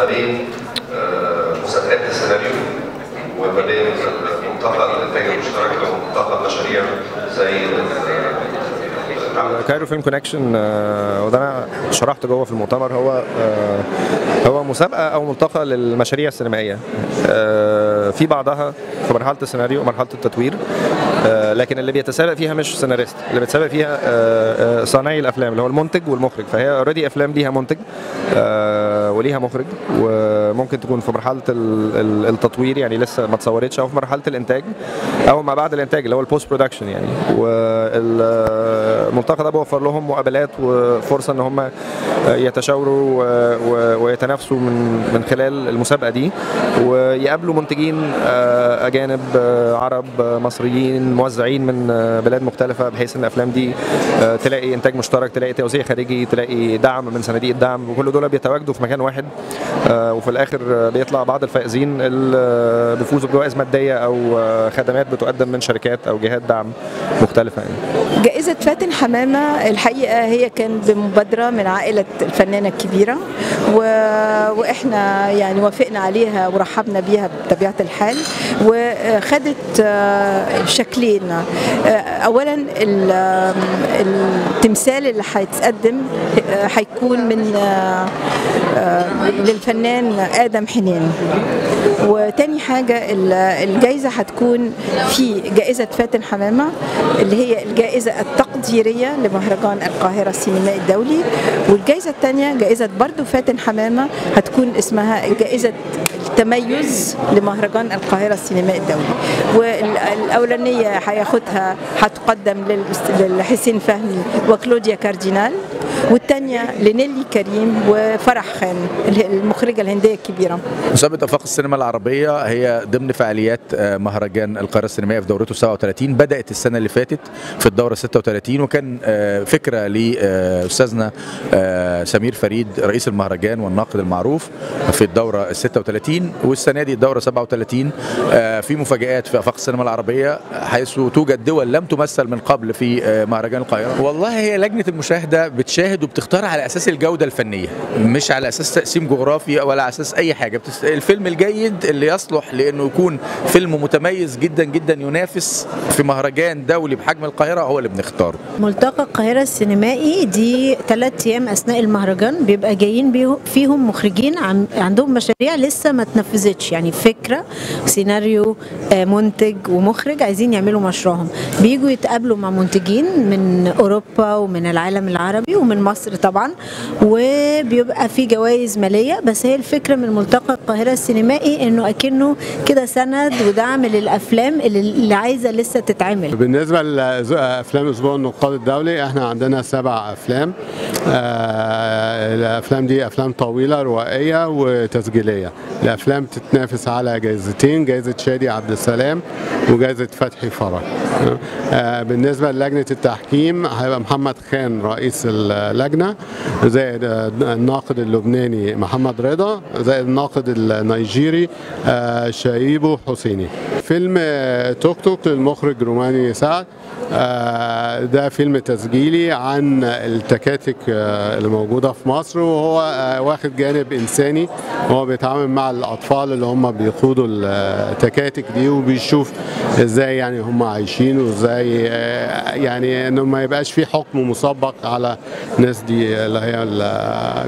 ما بين مسابقات السيناريو وما بين ملتقى الانتاج المشترك وملتقى المشاريع زي Cairo Film Connection وده أنا شرحت جوه في المؤتمر هو هو مسابقة أو ملتقى للمشاريع السينمائية. في بعضها في مرحلة السيناريو ومرحلة التطوير. لكن اللي بيتسابق فيها مش سيناريست. اللي بيتسابق فيها صانعي الأفلام اللي هو المنتج والمخرج. فهي already أفلام ليها منتج وليها مخرج وممكن تكون في مرحلة التطوير يعني لسه ما اتصورتش أو في مرحلة الإنتاج أو ما بعد الإنتاج اللي هو ال post-production يعني. الملتقى ده بيوفر لهم مقابلات وفرصة إن هم يتشاوروا ويتنافسوا من من خلال المسابقة دي. ويقابلوا منتجين أجانب عرب مصريين موزعين من بلاد مختلفة بحيث إن الافلام دي تلاقي إنتاج مشترك تلاقي توزيع خارجي تلاقي دعم من صناديق الدعم وكل دول بيتواجدوا في مكان واحد وفي الآخر بيطلع بعض الفائزين اللي بيفوزوا بجوائز مادية أو خدمات بتقدم من شركات أو جهات دعم مختلفة يعني. جائزة فاتن حمامة الحقيقة هي كان بمبادرة من عائلة الفنانة الكبيرة و... وإحنا يعني وافقنا عليها ورحبنا بيها بطبيعة الحال وخدت شكلين. أولا التمثال اللي هيتقدم هيكون من للفنان آدم حنين. وتاني حاجة الجائزة هتكون في جائزة فاتن حمامة اللي هي الجائزة التقديرية لمهرجان القاهرة السينمائي الدولي. والجائزة الثانية جائزة برضو فاتن حمامة هتكون اسمها جائزة التميز لمهرجان القاهرة السينمائي الدولي. والأولانية هياخدها هتقدم لحسين فهمي وكلوديا كاردينال. والثانية لنيلي كريم وفرح خان المخرجة الهندية الكبيرة. مسابقة أفاق السينما العربية هي ضمن فعاليات مهرجان القاهرة السينمائي في دورته 37 بدأت السنة اللي فاتت في الدورة 36 وكان فكرة لأستاذنا سمير فريد رئيس المهرجان والناقد المعروف في الدورة 36 والسنة دي الدورة 37 في مفاجآت في أفاق السينما العربية حيث توجد دول لم تمثل من قبل في مهرجان القاهرة. والله هي لجنة المشاهدة بتشاهد وبتختار على أساس الجودة الفنية مش على أساس تقسيم جغرافي ولا على أساس أي حاجة. الفيلم الجيد اللي يصلح لأنه يكون فيلم متميز جدا جدا ينافس في مهرجان دولي بحجم القاهرة هو اللي بنختاره. ملتقى القاهرة السينمائي دي ثلاث أيام أثناء المهرجان بيبقى جايين فيهم مخرجين عندهم مشاريع لسه ما تنفذتش يعني فكرة سيناريو منتج ومخرج عايزين يعملوا مشروعهم. بيجوا يتقابلوا مع منتجين من أوروبا ومن العالم العربي ومن مصر طبعا وبيبقى في جوائز مالية بس هي الفكرة من ملتقى القاهرة السينمائي إنه أكنه كده سند ودعم للأفلام اللي, عايزة لسه تتعمل. بالنسبة لأفلام أسبوع النقاد الدولي إحنا عندنا سبع أفلام. آه الأفلام دي أفلام طويلة روائية وتسجيلية. الأفلام تتنافس على جائزتين جائزة شادي عبد السلام وجائزة فتحي فرج. آه بالنسبة للجنة التحكيم هيبقى محمد خان رئيس اللجنة زائد الناقد اللبناني محمد رضا زائد الناقد النيجيري آه شايبو حسيني. فيلم توك توك للمخرج روماني سعد. آه ده فيلم تسجيلي عن التكاتك آه اللي موجودة في مصر وهو واخد جانب إنساني. هو بيتعامل مع الأطفال اللي هم بيقودوا التكاتك دي وبيشوف إزاي يعني هم عايشين وازاي يعني انه ما يبقاش في حكم مسبق على الناس دي اللي هي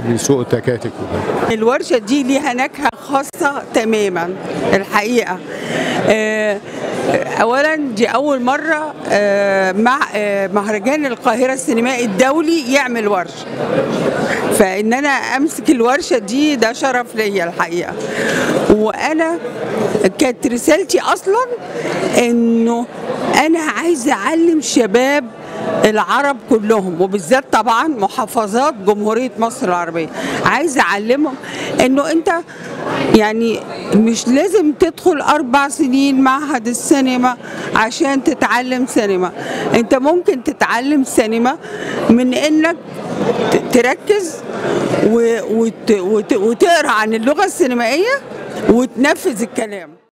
بيسوقوا التكاتك الورشة دي ليها نكهة خاصة تماما الحقيقة. اولا دي أول مرة مع مهرجان القاهرة السينمائي الدولي يعمل ورشه فإن أنا أمسك الورشة دي ده شرف ليا الحقيقة. وأنا كانت رسالتي أصلا إنه أنا عايزة أعلم شباب العرب كلهم وبالذات طبعا محافظات جمهورية مصر العربية. عايزة أعلمهم أنه أنت يعني مش لازم تدخل أربع سنين معهد السينما عشان تتعلم سينما. أنت ممكن تتعلم سينما من أنك تركز وتقرأ عن اللغة السينمائية وتنفذ الكلام.